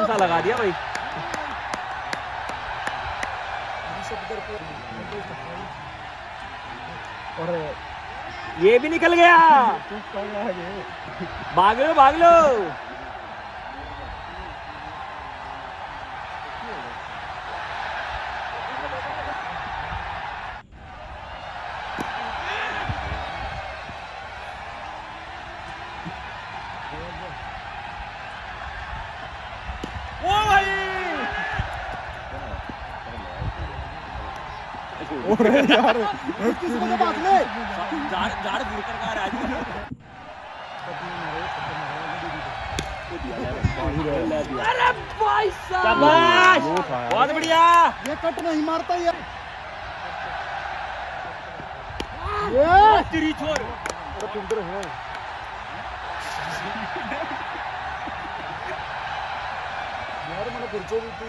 तो सा लगा दिया भाई। और ये भी निकल गया। भाग लो भाग लो ओ भाई अरे यार। किसको बात ले अरे भाई साहब। बहुत बढ़िया। ये कट नहीं मारता यार ये। तेरी छोर अरे पिंटर है यार मैंने पुढच्या ती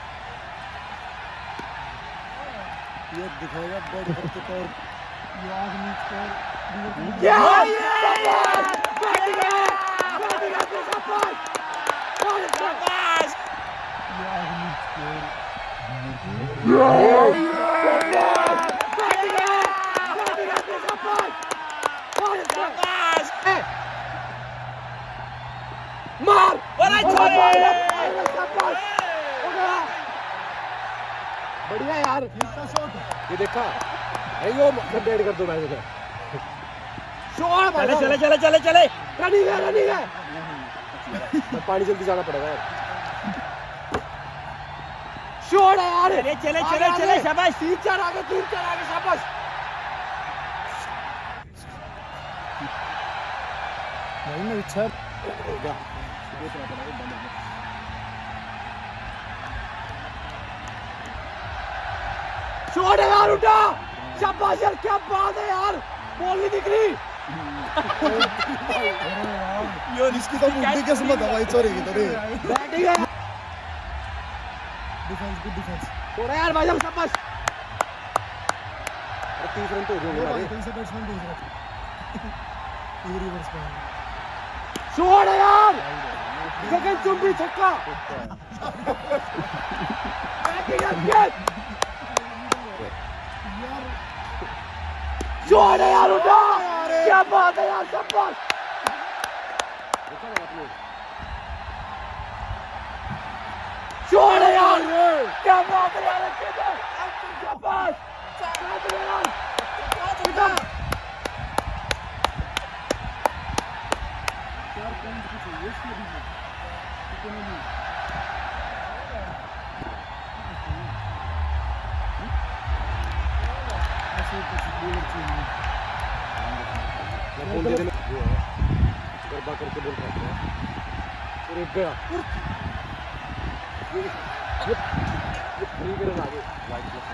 ये लड़के शॉट है भाई शॉट है निकल गई यार लीन है यार ये दिखाएगा बड़ हद तक और ये आग नीच कर ये आग नीच कर मार। बड़ा छोरे बढ़िया यार। ये देखा अरे यो मतलब कर दो मैच का। चले चले चले चले चले। रनिंग है रनिंग है। मैं पानी जल्दी जाना पड़ेगा यार। शोर है यार। चले चले चले चले शाबाश। तीन चार आगे तीन चार आगे शाबाश। नहीं नहीं इच्छा शोर है यार उठा। शाबाश यार क्या बात है यार। बॉल नहीं दिख रही यार इसकी तो मुंडी किस्मत है भाई चोरी की तेरी बैटिंग है डिफेंस गुड डिफेंस थोड़ा यार भाई साहब शाबाश। अरे तीस रन तो हो गए हमारे। कौन सा बैट्समैन भेज रहा था। ये रिवर्स का छोड़ यार। गगन चुंबी छक्का। बैटिंग अगेन छोड़ यार उठा क्या बात है यार शाबाश छोड़ यार क्या बात है यार किधर शाबाश शाबाश यार उठा गरबा करके बोल रहा था और एक गया ये ये ये फ्री के रन आगे वाइट प्लस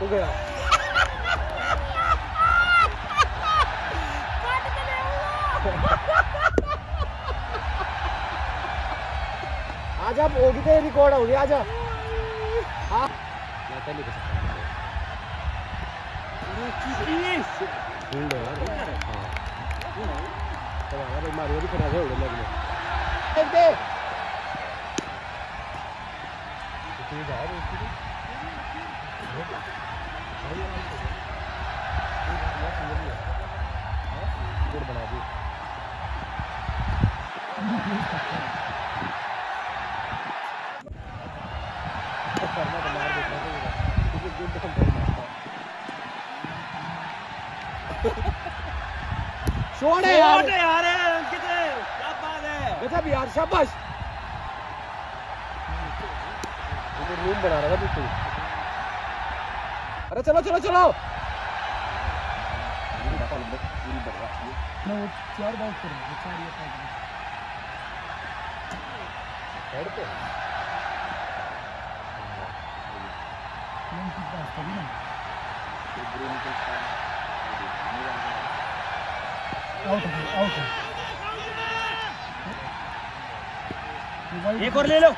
हो गया आजा होगी तो रिकॉर्ड होगी आजा। हाँ। मारियो भी खड़ा है। उड़ने लगने बना दी गुड तो शॉट है यार यार अंकित क्या बात है? गजब यार शाबाश। ये रूम बना रहा था बिल्कुल। अरे चलो चलो चलो। मैं वो चार बाउंस करूँगा चार या पाँच हेड पे। की पास कभी ना आउट है आउट है एक और ले लो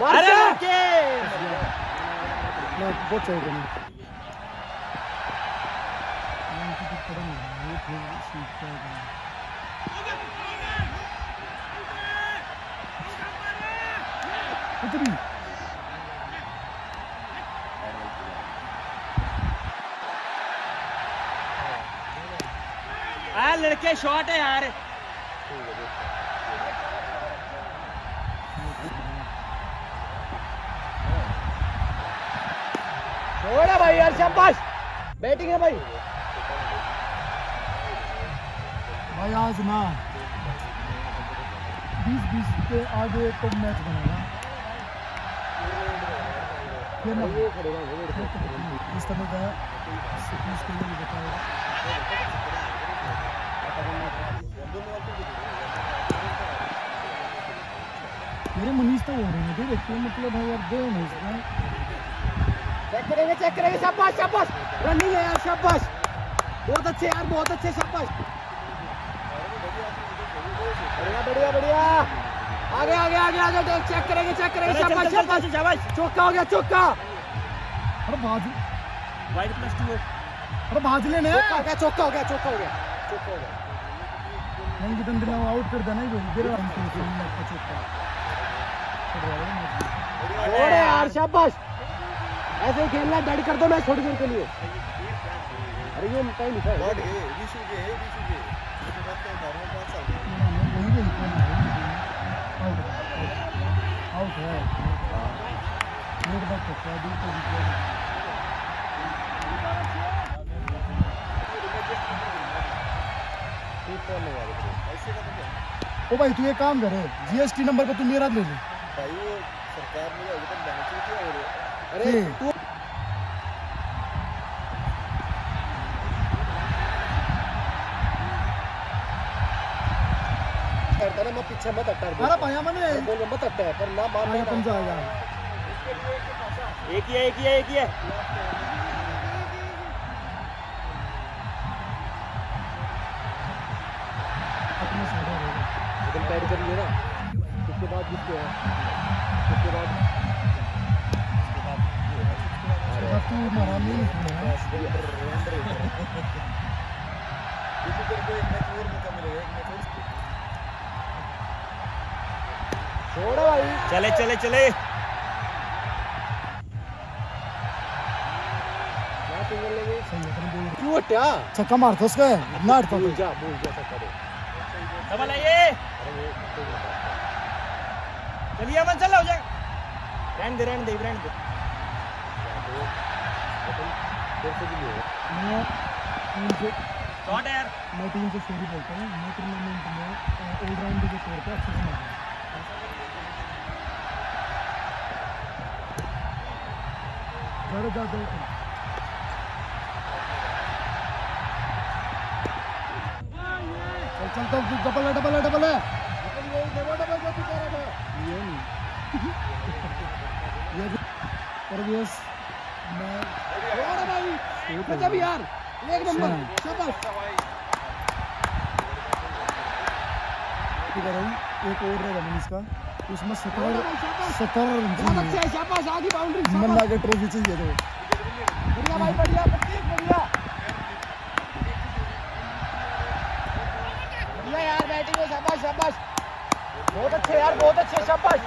मार अरे के! अंकित मैं बहुत चाहिए नहीं उनकी तो पड़ा नहीं वो फिर सीख जाएगा उतरी आ लड़के शॉट है यार। छोड़ा भाई यार शाबाश बैटिंग है भाई। भाई आज ना बीस बीस के आगे तो मैच बनेगा। फिर ना इस तरह का मेरे मनीष तो हो रहे हैं देख क्यों मतलब है यार दो मनीष ना चेक करेंगे चेक करेंगे शाबाश शाबाश। रनिंग है यार, शाबाश। बहुत अच्छे यार, बहुत अच्छे, शाबाश। बढ़िया बढ़िया बढ़िया। आगे आगे आगे आगे चेक करेंगे चेक करेंगे शाबाश शाबाश। शाबाश। चौका हो गया चौका। अरे बाजू। वाइड प्लस टू अरे बाजू लेने। चौका हो गया चौका हो गया चौका हो गया चौका हो गया। नहीं जितन दिला आउट कर देना ही फ़िल्म में का चौका छोड़ यार शाबाश। ऐसे ही खेलना डेड कर दो मैं थोड़ी देर के लिए। अरे ये टाइम लिखा है। गॉड है विशु के है विशु के उसके बाद तो नॉर्मल पाँच साल में वही वही आउट है नेट बैक करता है दूर को का तो ओ भाई तू एक काम करे जीएसटी नंबर पे तू मेरा ले ले। भाई सरकार ने अभी तक बैन किया अरे तू करता ना मैं पीछे मत हटा अरे भैया मैंने बोल मत हटा पर ना मार आगे कम जाएगा एक ही है एक ही है एक ही है। अपने साइड रहेगा एकदम टाइट कर लिया ना। उसके बाद किसके है। उसके बाद उसके बाद तू मारा नहीं छोड़ भाई। चले चले चले। क्यों हटा छक्का मारता उसका ना हटता भूल जा भूल जा सकता दे। डबल आइए। अरे वो कोई चलिए अमन चलो हो जाएगा रहने दे रहने दे रहने दे। फिर से भी नहीं मैं टीम से शॉट यार। मैं टीम से सॉरी बोलता हूँ। मैं टूर्नामेंट में ऑलराउंडर के तौर पे अच्छे से ज़्यादा ज़्यादा चल चल तो डबल है डबल है डबल है ये नहीं ये मैं गजब यार एक नंबर शाबाश एक और रहेगा मनीष का उसमें है आगे बाउंड्री मन्ना के ट्रॉफी चाहिए तो। बढ़िया भाई बढ़िया बढ़िया। बढ़िया यार बैटिंग में शाबाश शाबाश। बहुत अच्छे यार बहुत अच्छे शाबाश।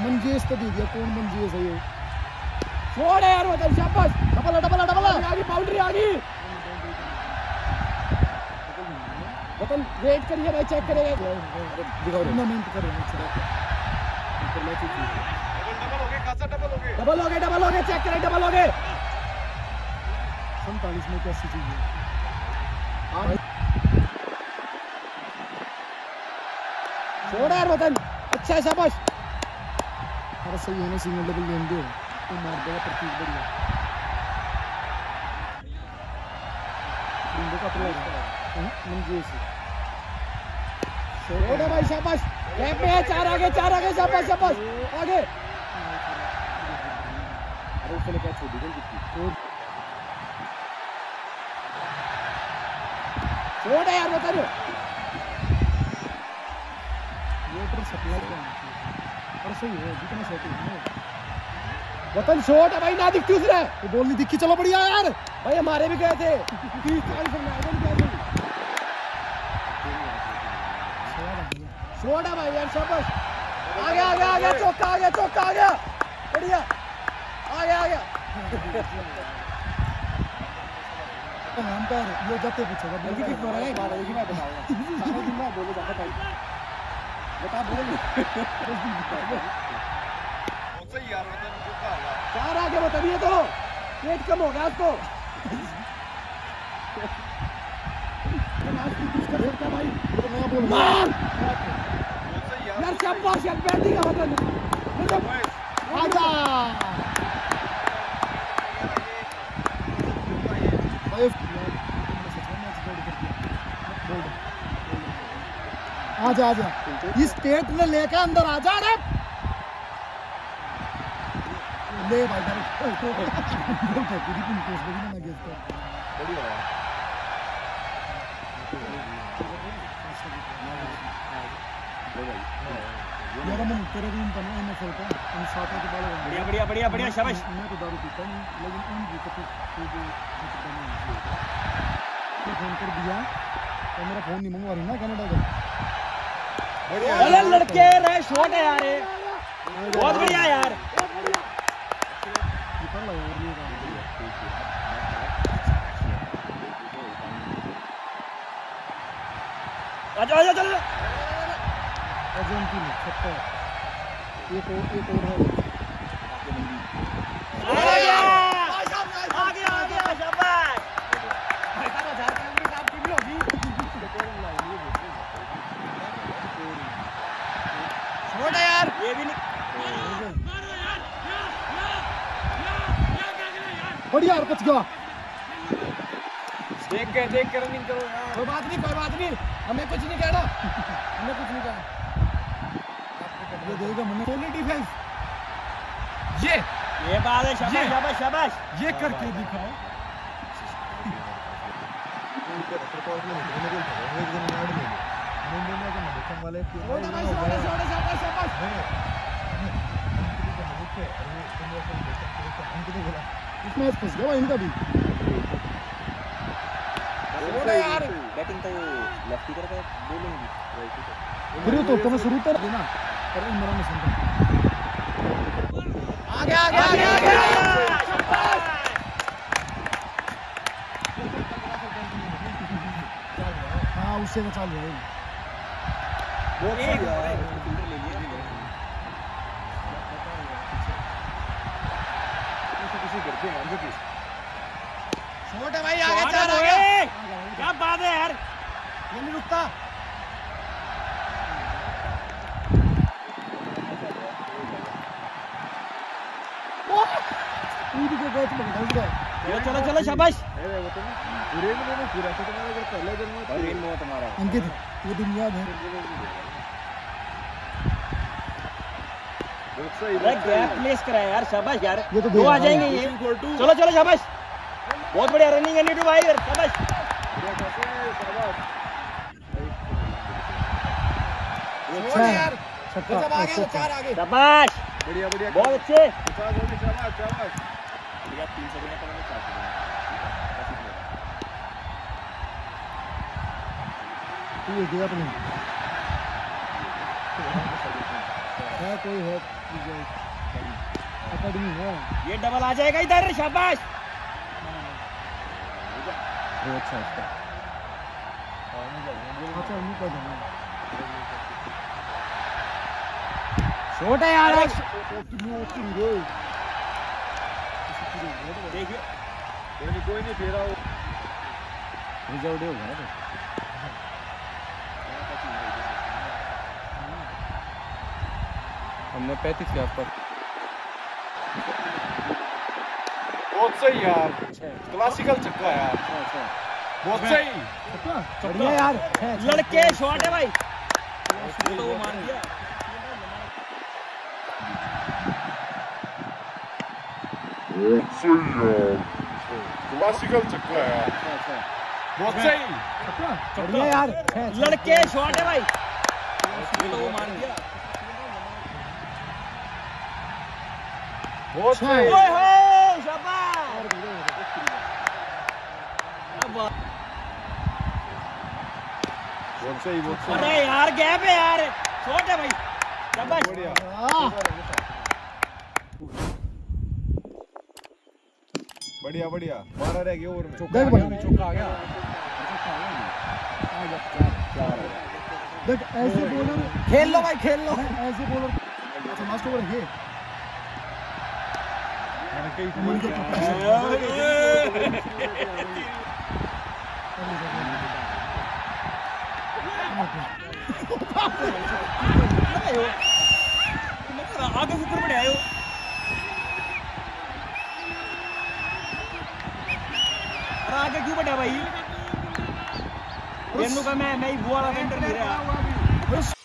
मंजेश तो दे दिया कौन मंजेश है ये? छोड़ यार वतन शाबाश। डबल डबल डबल आगे बाउंड्री आ गई वतन वेट करिए भाई चेक करेगा दिखाओ टूर्नामेंट कर रहे हैं डबल हो गए डबल हो गए चेक करें डबल हो गए। सैंतालीस में कैसी चाहिए छोड़ यार वतन अच्छा है शाबाश। अरे सही है ना सिंगल डबल गेम दे तो मार देगा प्रतीक बढ़िया। इंदो का प्लेयर है। मंजेश छोड़ भाई शाबाश। गैप में है, चार आगे चार आगे, शाबाश शाबाश। आगे। अरे उसने क्या छोड़ दी कितनी छोड़। यार वतन वाटर सप्लाई का पर सही है, जितना सेटिंग है। वतन शॉट है भाई, ना दिखती उसने बॉल नहीं दिखी। चलो बढ़िया यार। भाई हमारे भी गए थे। तीस चालीस है भाई यार शाबाश आ गया आ गया आ गया चौका आ गया चौका आ गया बढ़िया आ गया आ गया हम पर ये जाते पूछेगा जल्दी किक मारा है बात होगी मैं बताऊँगा सारा दिन मैं बोलो जाता भाई बता बोल चार आगे बताइए तो। पेट कम होगा आपको। मैं आजा आजा। आजा इस पेट ने लेके अंदर आजा ले भाई डायरेक्ट बोल के पूरी पिन कोस बड़ी ना गेस कर बढ़िया है यार मैं तेरे रूम पर ना एनएफएल का इन सातों के बारे में बढ़िया बढ़िया बढ़िया बढ़िया शाबाश मैं तो दारू पीता नहीं लेकिन उन भी तो तो जो तो फ़ोन कर दिया तो मेरा फ़ोन नहीं मंगवा रही ना कनाडा का अरे लड़के रहे शॉट है यार बहुत बढ़िया यार निकल लगा और नहीं का आजा आजा चल अर्जेंटीना सत्तर एक और एक और है गया शाबाश है। यार ये भी बढ़िया यार गया। देख के देख के रनिंग करो यार। कोई बात नहीं कोई बात नहीं। हमें कुछ नहीं कहना। हमें कुछ नहीं कहना। ये ये। ये बात है शाबाश। शाबाश शाबाश। ये करके दिखाओ। छोड़ भाई छोड़ छोड़ शाबाश शाबाश इस मैच फंस गया इनका भी। यार बैटिंग तो लेफ्टी करता है बोलेंगे फिर तो तुम्हें शुरू कर देना पर हसन का आ गया आ गया आ गया आ गया शाबाश हाँ उससे चाल रहा है बहुत एक बढ़िया यार ले लिया किसी करके छोड़ है भाई आगे शॉट चार आ गया क्या बात है यार। ये नहीं रुकता कूद के कैच पकड़ा उसका चलो चलो चलो शाबाश अरे वो तो ना पूरे में नहीं पूरा तो तुम्हारा अगर पहले दिन में भाई इन मौत हमारा अंकित ये है गैप प्लेस करा है यार शाबाश यार। ये तो दो आ जाएँगे ये। चलो चलो शाबाश। बहुत बढ़िया रनिंग है नीटू भाई यार शाबाश। छक्का। चार आगे। शाबाश। बढ़िया बढ़िया। बहुत अच्छे शाबाश होगी, शाबाश शाबाश बढ़िया तीन सेकंड में पकड़ने चार सेकंड तू ये गया अपने है कोई है अकेडमी है। ये डबल आ जाएगा इधर शाबाश। बहुत अच्छा अच्छा नहीं कर छोटा यार देखिए। कोई कोई नहीं फेरा रिज़र्व डे होगा ना हमने पैंतीस के आसपास। बहुत सही यार। क्लासिकल चक्का यार। बहुत सही। बढ़िया यार। लड़के शॉट है भाई। तो वो मान दिया। क्लासिकल छक्का यार बहुत सही बढ़िया यार। लड़के शॉट है भाई तो वो दिया बहुत सही ओए हो शाबाश क्या बात। बहुत सही अरे यार गैप है यार शॉट है भाई शाबाश बढ़िया बढ़िया बढ़िया बारह रह गए ओवर में देख भाई चौका आ गया देख ऐसे बॉलर खेल लो भाई खेल लो ऐसे बॉलर अच्छा लास्ट ओवर है आगे ऊपर बढ़े आयो अरे आगे क्यों बढ़ा भाई? रेनू का मैं मैं ही बुआ वाला सेंटर दे रहा